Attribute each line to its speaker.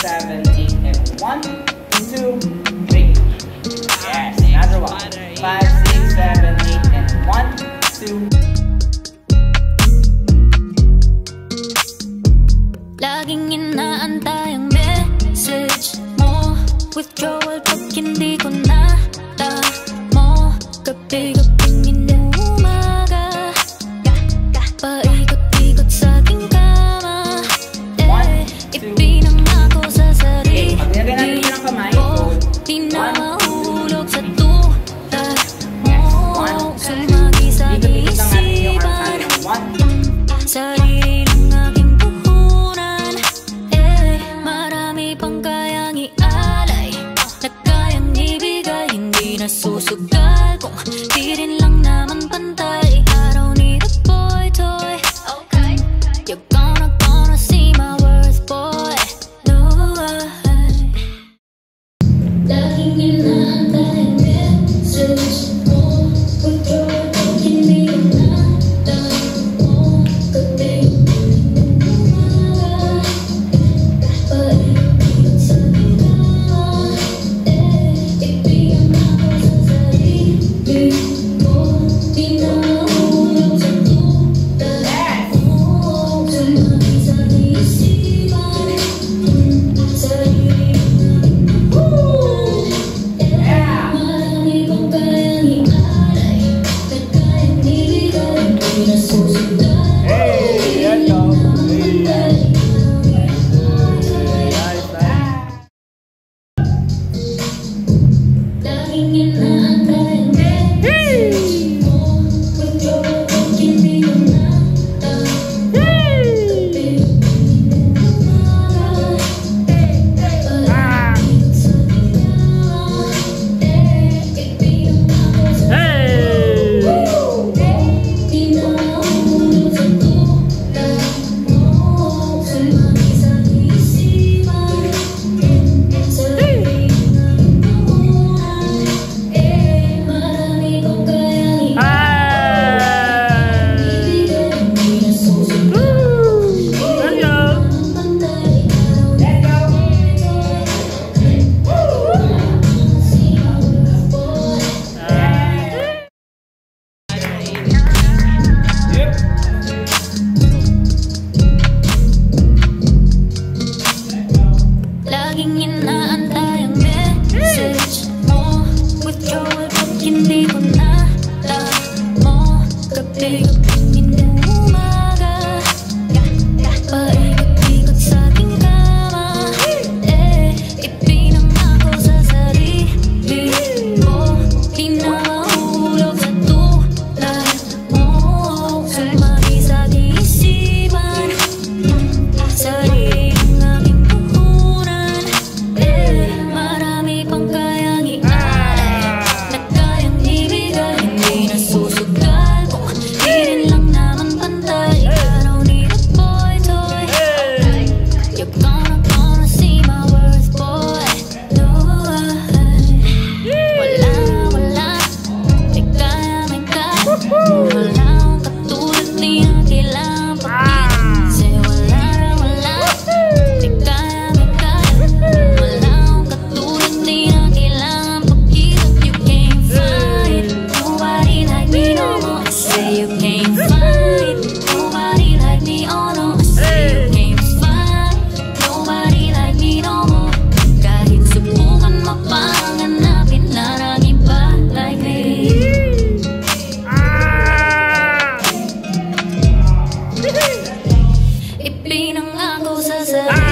Speaker 1: seven, eight, and one, two, three. Yes, another one. Five, six, seven, eight, and one, two.
Speaker 2: Laging inaantay ang message mo Withdrawal pag
Speaker 1: Hugging
Speaker 2: in
Speaker 1: listen.
Speaker 2: I